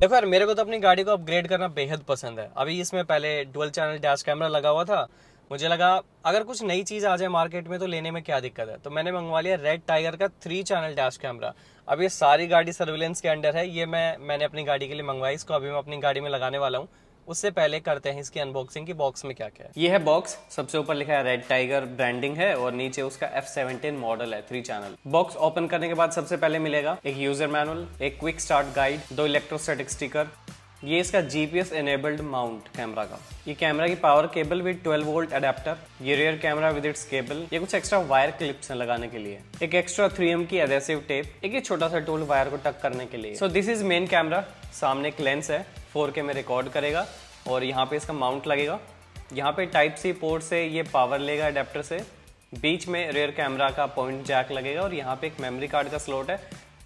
देखो यार, मेरे को तो अपनी गाड़ी को अपग्रेड करना बेहद पसंद है। अभी इसमें पहले डुअल चैनल डैश कैमरा लगा हुआ था। मुझे लगा, अगर कुछ नई चीज़ आ जाए मार्केट में तो लेने में क्या दिक्कत है? तो मैंने मंगवा लिया रेड टाइगर का थ्री चैनल डैश कैमरा अब ये सारी गाड़ी सर्विलेंस के अंडर है। ये मैं, मैंने अपनी गाड़ी के लिए मंगवाई, इसको अभी मैं अपनी गाड़ी में लगाने वाला हूँ। उससे पहले करते हैं इसकी अनबॉक्सिंग की बॉक्स में क्या क्या है? ये है बॉक्स सबसे ऊपर लिखा है रेड टाइगर ब्रांडिंग है और नीचे उसका F17 मॉडल है थ्री चैनल बॉक्स ओपन करने के बाद सबसे पहले मिलेगा एक यूज़र मैनुअल एक क्विक स्टार्ट गाइड दो इलेक्ट्रोस्टैटिक स्टिकर ये इसका जीपीएस एनेबल्ड माउंट कैमरा का। ये कैमरा की power cable with 12 volt adapter ये rear camera with its cable ये कुछ एक्स्ट्रा वायर क्लिप्स हैं लगाने के लिए। एक एक्स्ट्रा 3M की एडेसिव टेप एक ये छोटा सा टूल वायर को टक करने के लिए। So this is main camera सामने एक लेंस है 4K में रिकॉर्ड करेगा। और यहाँ पे इसका माउंट लगेगा। यहाँ पे टाइप सी पोर्ट से ये पावर लेगा अडेप्टर से। बीच में रेयर कैमरा का पॉइंट जैक लगेगा और यहाँ पे एक मेमोरी कार्ड का स्लॉट है।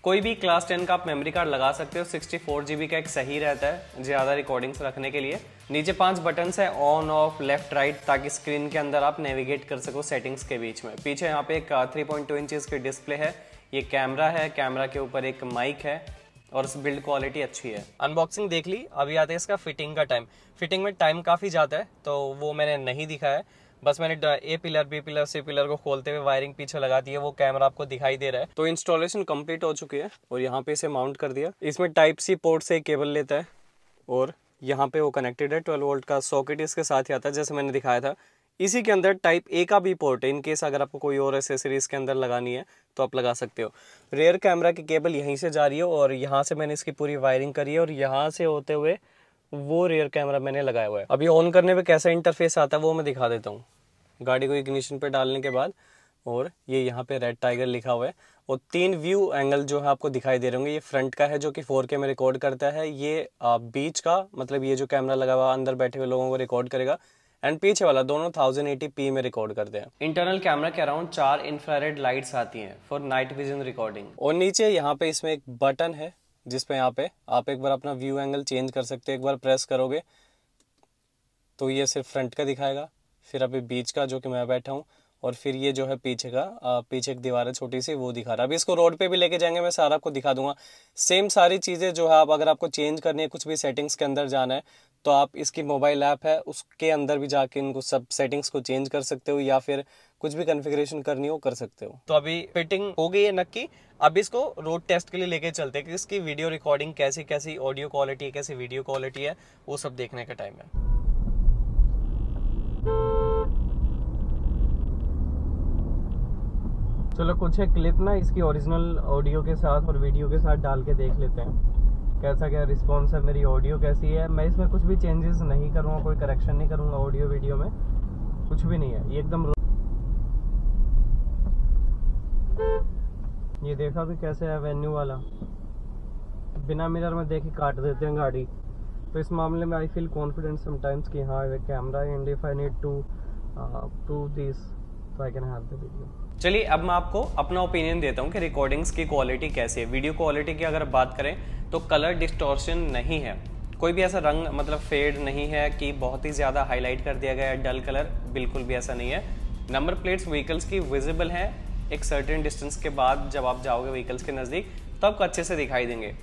कोई भी क्लास टेन का आप मेमोरी कार्ड लगा सकते हो। सिक्सटी फोर जीबी का एक सही रहता है ज़्यादा रिकॉर्डिंग्स रखने के लिए। नीचे पाँच बटन है ऑन ऑफ़ लेफ़्ट राइट ताकि स्क्रीन के अंदर आप नेविगेट कर सको सेटिंग्स के बीच में। पीछे यहाँ पे एक थ्री पॉइंट टू इंचज की डिस्प्ले है। ये कैमरा है कैमरा के ऊपर एक माइक है। और उस बिल्ड क्वालिटी अच्छी है। अनबॉक्सिंग देख ली, अभी आते हैं इसका फिटिंग का टाइम फिटिंग में टाइम काफ़ी जाता है तो वो मैंने नहीं दिखा है। बस मैंने A pillar B pillar C pillar को खोलते हुए वायरिंग पीछे लगा दी है, वो कैमरा आपको दिखाई दे रहा है। तो इंस्टॉलेशन कंप्लीट हो चुकी है और यहाँ पे इसे माउंट कर दिया। इसमें टाइप सी पोर्ट से केबल लेता है और यहाँ पे वो कनेक्टेड है ट्वेल्व वोल्ट का सॉकेट इसके साथ ही आता है, जैसे मैंने दिखाया था। इसी के अंदर टाइप ए का भी पोर्ट है। इनकेस अगर आपको कोई और एसेसरीज के अंदर लगानी है तो आप लगा सकते हो। रेयर कैमरा की केबल यहीं से जा रही है और यहाँ से मैंने इसकी पूरी वायरिंग करी है और यहाँ से होते हुए वो रेयर कैमरा मैंने लगाया हुआ है। अभी ऑन करने पे कैसा इंटरफेस आता है वो मैं दिखा देता हूँ। गाड़ी को इग्निशन पे डालने के बाद और ये यहाँ पे रेड टाइगर लिखा हुआ है। और तीन व्यू एंगल जो है आपको दिखाई दे रहे होंगे। ये फ्रंट का है जो कि 4K में रिकॉर्ड करता है। ये बीच का मतलब ये जो कैमरा लगा हुआ अंदर बैठे हुए लोगों को रिकॉर्ड करेगा। एंड पीछे वाला दोनों 1080p में रिकॉर्ड करते हैं। इंटरनल कैमरा के अराउंड चार इंफ्रारेड लाइट्स आती हैं फॉर नाइट विजन रिकॉर्डिंग और नीचे यहाँ पे इसमें एक बटन है जिसपे यहाँ पे आप एक बार अपना व्यू एंगल चेंज कर सकते हैं एक बार प्रेस करोगे तो ये सिर्फ़ फ्रंट का दिखाएगा फिर अभी बीच का जो कि मैं बैठा हूँ और फिर ये जो है पीछे का पीछे एक दीवार है छोटी सी वो दिखा रहा है। अभी इसको रोड पे भी लेके जाएँगे मैं सारा आपको दिखा दूँगा। सेम सारी चीज़ें जो है आप अगर आपको चेंज करनी है कुछ भी सेटिंग्स के अंदर जाना है तो आप इसकी मोबाइल ऐप है उसके अंदर भी जाके इनको सब सेटिंग्स को चेंज कर सकते हो या फिर कुछ भी कन्फिग्रेशन करनी हो कर सकते हो। तो अभी फिटिंग हो गई है नक्की। अब इसको रोड टेस्ट के लिए लेके चलते हैं कि इसकी वीडियो रिकॉर्डिंग कैसी कैसी ऑडियो क्वालिटी है कैसी वीडियो क्वालिटी है वो सब देखने का टाइम है। चलो कुछ है क्लिप ना इसकी ओरिजिनल ऑडियो के साथ और वीडियो के साथ डाल के देख लेते हैं। कैसा क्या रिस्पॉन्स है, मेरी ऑडियो कैसी है? मैं इसमें कुछ भी चेंजेस नहीं करूँगा, कोई करेक्शन नहीं करूँगा ऑडियो वीडियो में। कुछ भी नहीं है, ये एकदम ये देखा भी कैसे है वेन्यू वाला। बिना मिरर में देख काट देते हैं गाड़ी। तो इस मामले में आई फील कॉन्फिडेंट समटाइम्स कि हाँ camera and I need to prove this चलिए, अब मैं आपको अपना ओपिनियन देता हूँ कि रिकॉर्डिंग्स की क्वालिटी कैसी है। वीडियो क्वालिटी की अगर बात करें तो कलर डिस्टोर्शन नहीं है। कोई भी ऐसा रंग मतलब फेड नहीं है कि बहुत ही ज़्यादा हाईलाइट कर दिया गया है डल कलर बिल्कुल भी ऐसा नहीं है। नंबर प्लेट्स व्हीकल्स की विजिबल है। एक सर्टेन डिस्टेंस के बाद जब आप जाओगे व्हीकल्स के नज़दीक तो आपको अच्छे से दिखाई देंगे।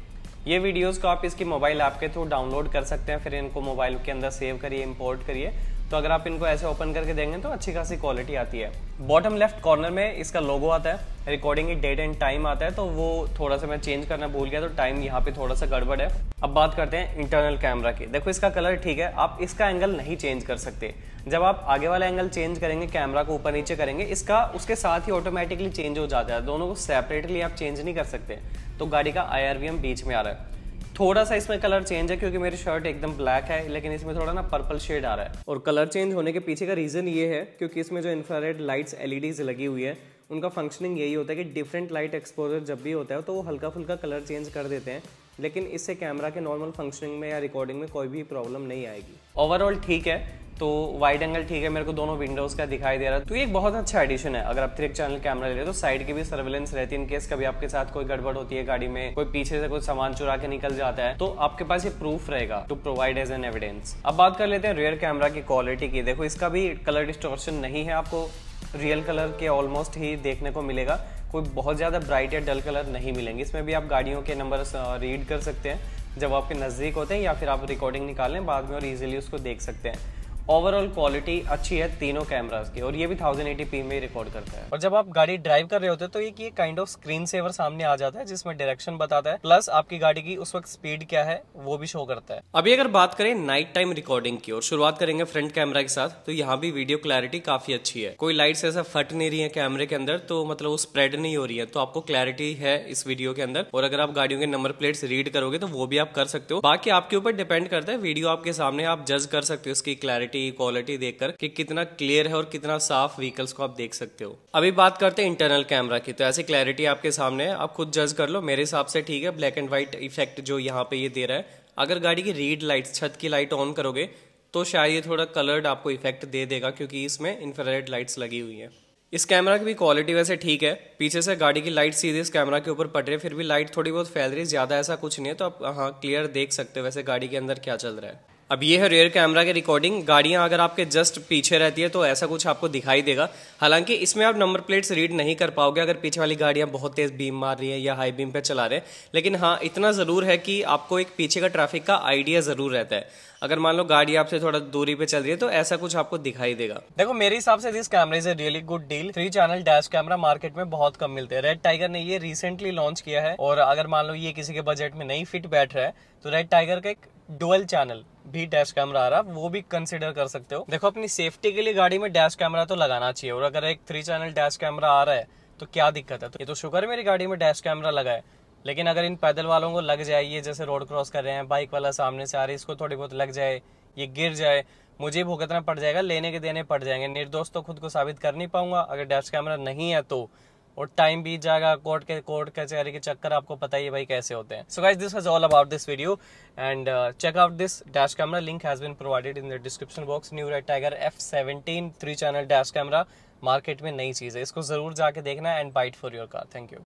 ये वीडियोस को आप इसकी मोबाइल ऐप के थ्रू डाउनलोड कर सकते हैं, फिर इनको मोबाइल के अंदर सेव करिए इंपोर्ट करिए। तो अगर आप इनको ऐसे ओपन करके देंगे तो अच्छी खासी क्वालिटी आती है। बॉटम लेफ़्ट कॉर्नर में इसका लोगो आता है रिकॉर्डिंग की डेट एंड टाइम आता है तो वो थोड़ा सा मैं चेंज करना भूल गया तो टाइम यहाँ पे थोड़ा सा गड़बड़ है। अब बात करते हैं इंटरनल कैमरा की। देखो, इसका कलर ठीक है, आप इसका एंगल नहीं चेंज कर सकते। जब आप आगे वाला एंगल चेंज करेंगे कैमरा को ऊपर नीचे करेंगे, इसका, उसके साथ ही ऑटोमेटिकली चेंज हो जाता है। दोनों को सेपरेटली आप चेंज नहीं कर सकते। तो गाड़ी का IRVM बीच में आ रहा है। थोड़ा सा इसमें कलर चेंज है क्योंकि मेरी शर्ट एकदम ब्लैक है, लेकिन इसमें थोड़ा ना पर्पल शेड आ रहा है। और कलर चेंज होने के पीछे का रीज़न ये है क्योंकि इसमें जो इंफ्रारेड लाइट्स एलईडीज लगी हुई है, उनका फंक्शनिंग यही होता है कि डिफरेंट लाइट एक्सपोजर जब भी होता है तो वो हल्का फुल्का कलर चेंज कर देते हैं, लेकिन इससे कैमरा के नॉर्मल फंक्शनिंग में या रिकॉर्डिंग में कोई भी प्रॉब्लम नहीं आएगी। ओवरऑल ठीक है तो वाइड एंगल ठीक है, मेरे को दोनों विंडोज़ का दिखाई दे रहा है। तो ये एक बहुत अच्छा एडिशन है। अगर आप थ्री चैनल कैमरा ले रहे हो तो साइड की भी सर्वेलेंस रहती है इनकेस कभी आपके साथ कोई गड़बड़ होती है गाड़ी में, कोई पीछे से कोई सामान चुरा के निकल जाता है तो आपके पास ये प्रूफ रहेगा to provide as an evidence अब बात कर लेते हैं रियर कैमरा की क्वालिटी की। देखो, इसका भी कलर डिस्टोर्शन नहीं है आपको। रियल कलर के ऑलमोस्ट ही देखने को मिलेगा। कोई बहुत ज़्यादा ब्राइट या डल कलर नहीं मिलेंगे। इसमें भी आप गाड़ियों के नंबर रीड कर सकते हैं। जब आपके नज़दीक होते हैं या फिर आप रिकॉर्डिंग निकालें बाद में और इजीली उसको देख सकते हैं। ओवरऑल क्वालिटी अच्छी है तीनों कैमरास की, और ये भी 1080p में रिकॉर्ड करता है। और जब आप गाड़ी ड्राइव कर रहे होते हैं तो एक ये काइंड ऑफ़ स्क्रीन सेवर सामने आ जाता है, जिसमें डायरेक्शन बताता है। प्लस आपकी गाड़ी की उस वक्त स्पीड क्या है, वो भी शो करता है। अभी अगर बात करें नाइट टाइम रिकॉर्डिंग की, और शुरुआत करेंगे फ्रंट कैमरा के साथ तो यहाँ भी वीडियो क्लैरिटी काफ़ी अच्छी है। कोई लाइट्स ऐसा फट नहीं रही है कैमरे के अंदर तो मतलब वो स्प्रेड नहीं हो रही है तो आपको क्लैरिटी है इस वीडियो के अंदर। और अगर आप गाड़ियों के नंबर प्लेट्स रीड करोगे तो वो भी आप कर सकते हो। बाकी आपके ऊपर डिपेंड करता है वीडियो आपके सामने आप जज कर सकते हो उसकी क्लैरिटी क्वालिटी देखकर कि कितना क्लियर है और कितना साफ़ व्हीकल्स को आप देख सकते हो। अभी बात करते हैं इंटरनल कैमरा की तो ऐसी क्लैरिटी आपके सामने है, आप खुद जज कर लो, मेरे हिसाब से ठीक है ब्लैक एंड व्हाइट इफ़ेक्ट जो यहाँ पे ये दे रहा है। अगर गाड़ी की रीड लाइट छत की लाइट ऑन करोगे तो शायद ये थोड़ा कलर्ड आपको इफ़ेक्ट दे देगा, क्योंकि इसमें इंफ्रारेड लाइट्स लगी हुई है। इस कैमरा की भी क्वालिटी वैसे ठीक है, पीछे से गाड़ी की लाइट सीधे इस कैमरा के ऊपर पड़ रही है, फिर भी लाइट थोड़ी बहुत फैल रही है, ज़्यादा ऐसा कुछ नहीं है तो आप हाँ क्लियर देख सकते हो वैसे गाड़ी के अंदर क्या चल रहा है। अब ये है रेयर कैमरा की रिकॉर्डिंग गाड़ियाँ अगर आपके जस्ट पीछे रहती है तो ऐसा कुछ आपको दिखाई देगा। हालाँकि इसमें आप नंबर प्लेट्स रीड नहीं कर पाओगे अगर पीछे वाली गाड़ियाँ बहुत तेज बीम मार रही है या हाई बीम पे चला रहे हैं। लेकिन हाँ इतना ज़रूर है कि आपको एक पीछे का ट्रैफ़िक का आइडिया ज़रूर रहता है। अगर मान लो गाड़ी आपसे थोड़ा दूरी पे चल रही है तो ऐसा कुछ आपको दिखाई देगा। देखो, मेरे हिसाब से this camera is really good deal three channel dash camera market में बहुत कम मिलते हैं। रेड टाइगर ने ये रिसेंटली लॉन्च किया है। और अगर मान लो ये किसी के बजट में नहीं फिट बैठ रहा है तो रेड टाइगर का एक डुअल चैनल भी डैश कैमरा आ रहा है वो भी कंसिडर कर सकते हो। देखो, अपनी सेफ्टी के लिए गाड़ी में डैश कैमरा तो लगाना चाहिए, और अगर एक थ्री चैनल डैश कैमरा आ रहा है तो क्या दिक्कत है? तो ये तो शुक्र है मेरी गाड़ी में डैश कैमरा लगा है। लेकिन अगर इन पैदल वालों को लग जाए, ये जैसे रोड क्रॉस कर रहे हैं बाइक वाला सामने से आ रही है, इसको थोड़ी बहुत लग जाए, ये गिर जाए, मुझे भुगतना पड़ जाएगा, लेने के देने पड़ जाएँगे। निर्दोष तो खुद को साबित कर नहीं पाऊँगा। अगर डैश कैमरा नहीं है तो और टाइम बीत जाएगा कोर्ट के कोर्ट कचहरी के चक्कर आपको पता ही है भाई कैसे होते हैं। So guys this was all about this video and check out this dash camera link has been provided in the description box new Red Tiger F seventeen three channel dash camera market में नई चीज़ है। इसको ज़रूर जाके देखना and buy it for your car thank you